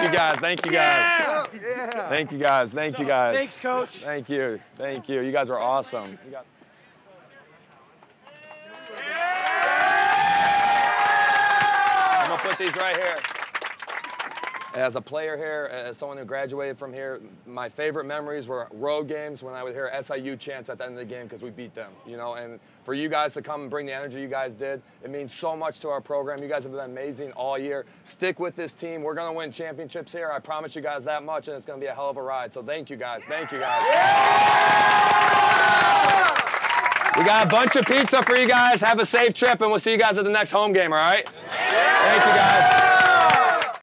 Thank you guys. Thank you guys. Yeah. Thank you guys. Thank you guys. Thanks, Coach. Thank you. Thank you. You guys are awesome. You got- I'm gonna put these right here. As a player here, as someone who graduated from here, my favorite memories were road games when I would hear SIU chants at the end of the game because we beat them, you know. And for you guys to come and bring the energy you guys did, it means so much to our program. You guys have been amazing all year. Stick with this team. We're gonna win championships here. I promise you guys that much, and it's gonna be a hell of a ride. So thank you guys. Thank you guys. Yeah! We got a bunch of pizza for you guys. Have a safe trip, and we'll see you guys at the next home game. All right? Thank you guys.